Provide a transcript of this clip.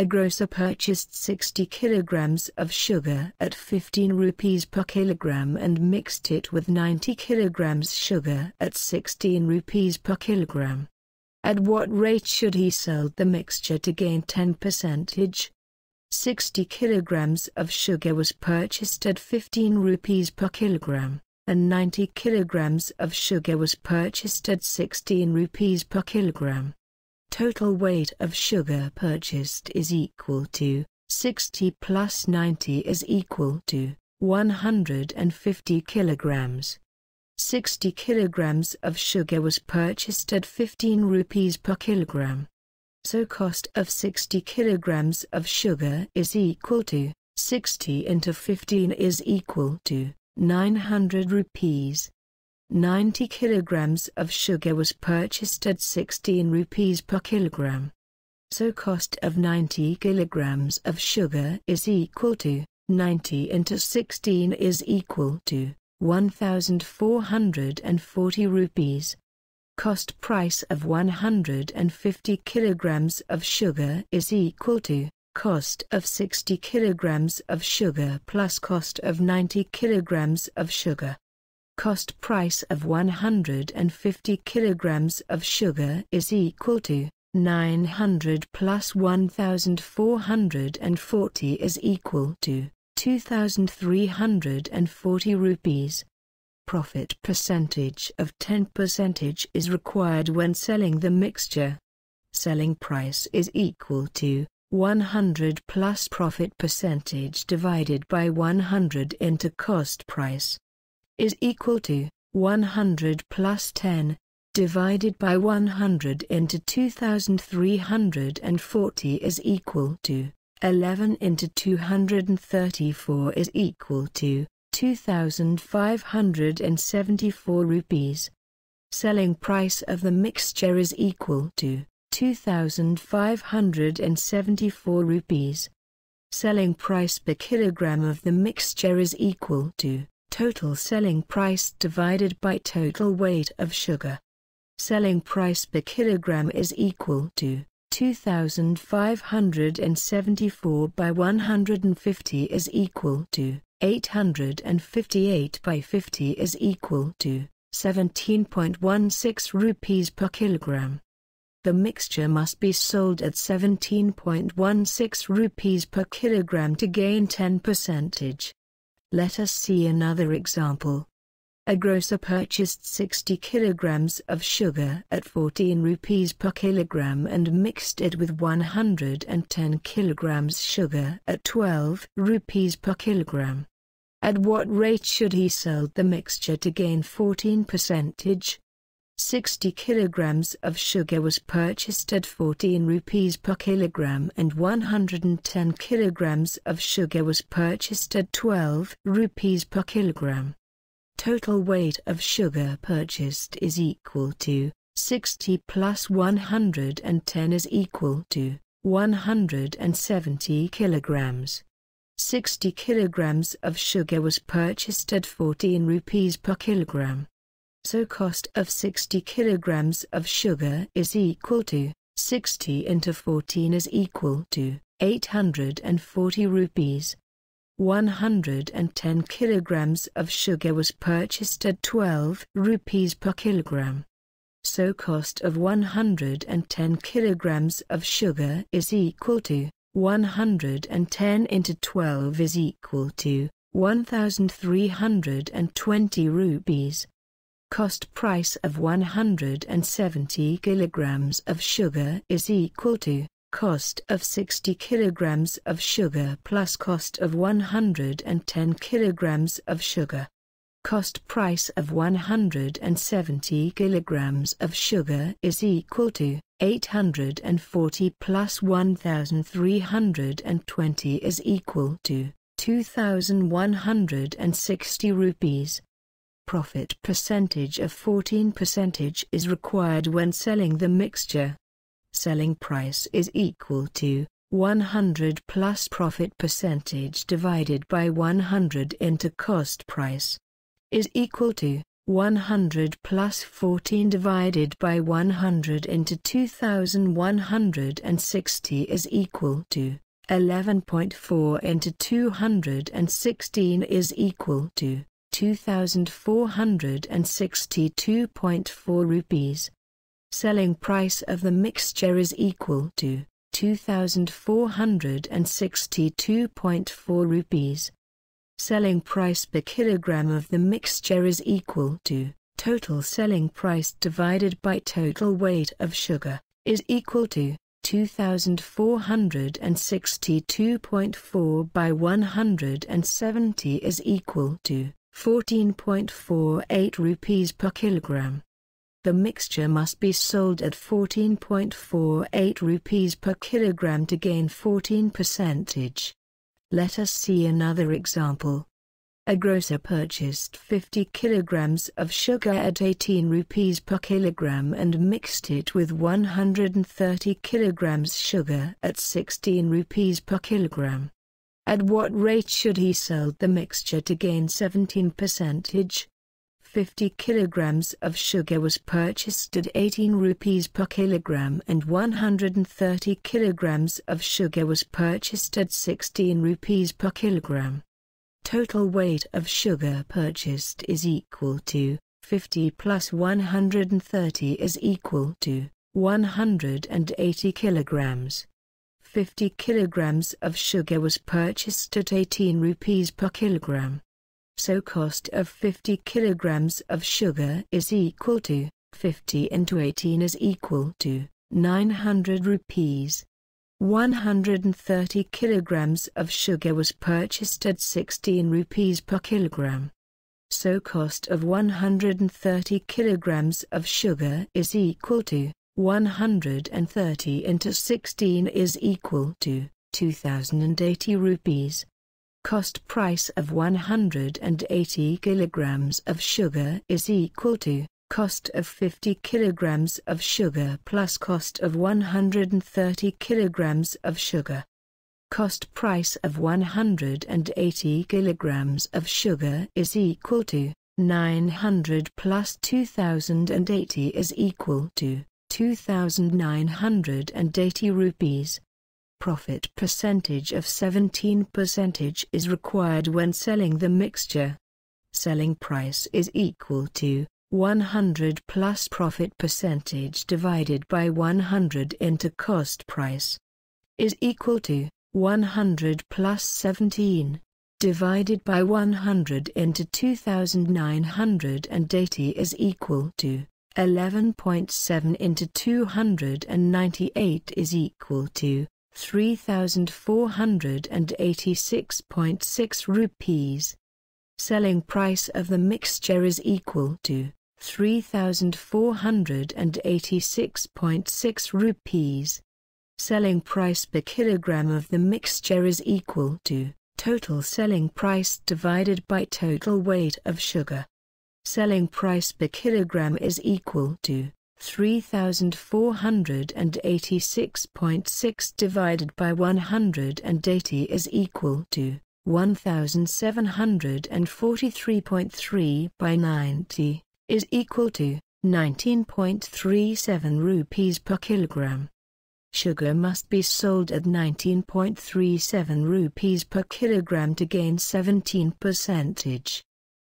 A grocer purchased 60 kilograms of sugar at 15 rupees per kilogram and mixed it with 90 kilograms sugar at 16 rupees per kilogram. At what rate should he sell the mixture to gain 10 percentage? 60 kilograms of sugar was purchased at 15 rupees per kilogram, and 90 kilograms of sugar was purchased at 16 rupees per kilogram. Total weight of sugar purchased is equal to 60 plus 90 is equal to 150 kilograms. 60 kilograms of sugar was purchased at 15 rupees per kilogram. So cost of 60 kilograms of sugar is equal to 60 into 15 is equal to 900 rupees. 90 kilograms of sugar was purchased at 16 rupees per kilogram. So cost of 90 kilograms of sugar is equal to 90 into 16 is equal to 1440 rupees. Cost price of 150 kilograms of sugar is equal to cost of 60 kilograms of sugar plus cost of 90 kilograms of sugar. Cost price of 150 kilograms of sugar is equal to 900 plus 1440 is equal to 2340 rupees. Profit percentage of 10 percentage is required when selling the mixture. Selling price is equal to 100 plus profit percentage divided by 100 into cost price is equal to 100 plus 10 divided by 100 into 2340 is equal to 11 into 234 is equal to 2574 rupees. Selling price of the mixture is equal to 2574 rupees. Selling price per kilogram of the mixture is equal to total selling price divided by total weight of sugar. Selling price per kilogram is equal to 2574 by 150 is equal to 858 by 50 is equal to 17.16 rupees per kilogram. The mixture must be sold at 17.16 rupees per kilogram to gain 10 percentage. Let us see another example. A grocer purchased 60 kilograms of sugar at 14 rupees per kilogram and mixed it with 110 kilograms sugar at 12 rupees per kilogram. At what rate should he sell the mixture to gain 14 percentage? 60 kilograms of sugar was purchased at 14 rupees per kilogram and 110 kilograms of sugar was purchased at 12 rupees per kilogram. Total weight of sugar purchased is equal to 60 plus 110 is equal to 170 kilograms. 60 kilograms of sugar was purchased at 14 rupees per kilogram. So cost of 60 kilograms of sugar is equal to 60 into 14 is equal to 840 rupees. 110 kilograms of sugar was purchased at 12 rupees per kilogram. So cost of 110 kilograms of sugar is equal to 110 into 12 is equal to 1320 rupees cost price of 170 kilograms of sugar is equal to cost of 60 kilograms of sugar plus cost of 110 kilograms of sugar. Cost price of 170 kilograms of sugar is equal to 840 plus 1320 is equal to 2160 rupees profit percentage of 14 percentage is required when selling the mixture. Selling price is equal to 100 plus profit percentage divided by 100 into cost price is equal to 100 plus 14 divided by 100 into 2160 is equal to 11.4 into 216 is equal to 2462.4 rupees. Selling price of the mixture is equal to 2462.4 rupees. Selling price per kilogram of the mixture is equal to total selling price divided by total weight of sugar is equal to 2462.4 by 170 is equal to 14.48 rupees per kilogram. The mixture must be sold at 14.48 rupees per kilogram to gain 14 percentage. Let us see another example. A grocer purchased 50 kilograms of sugar at 18 rupees per kilogram and mixed it with 130 kilograms sugar at 16 rupees per kilogram. At what rate should he sell the mixture to gain 17 percentage? 50 kilograms of sugar was purchased at 18 rupees per kilogram and 130 kilograms of sugar was purchased at 16 rupees per kilogram. Total weight of sugar purchased is equal to 50 plus 130 is equal to 180 kilograms. 50 kilograms of sugar was purchased at 18 rupees per kilogram. So cost of 50 kilograms of sugar is equal to 50 into 18 is equal to 900 rupees. 130 kilograms of sugar was purchased at 16 rupees per kilogram. So cost of 130 kilograms of sugar is equal to 130 into 16 is equal to 2080 rupees. Cost price of 180 kilograms of sugar is equal to cost of 50 kilograms of sugar plus cost of 130 kilograms of sugar. Cost price of 180 kilograms of sugar is equal to 900 plus 2080 is equal to 2,980 rupees. Profit percentage of 17 percentage is required when selling the mixture. Selling price is equal to 100 plus profit percentage divided by 100 into cost price is equal to 100 plus 17 divided by 100 into 2980 is equal to 11.7 into 298 is equal to 3,486.6 rupees. Selling price of the mixture is equal to 3,486.6 rupees. Selling price per kilogram of the mixture is equal to total selling price divided by total weight of sugar selling price per kilogram is equal to 3486.6 divided by 180 is equal to 1743.3 by 90 is equal to 19.37 rupees per kilogram. Sugar must be sold at 19.37 rupees per kilogram to gain 17 percentage.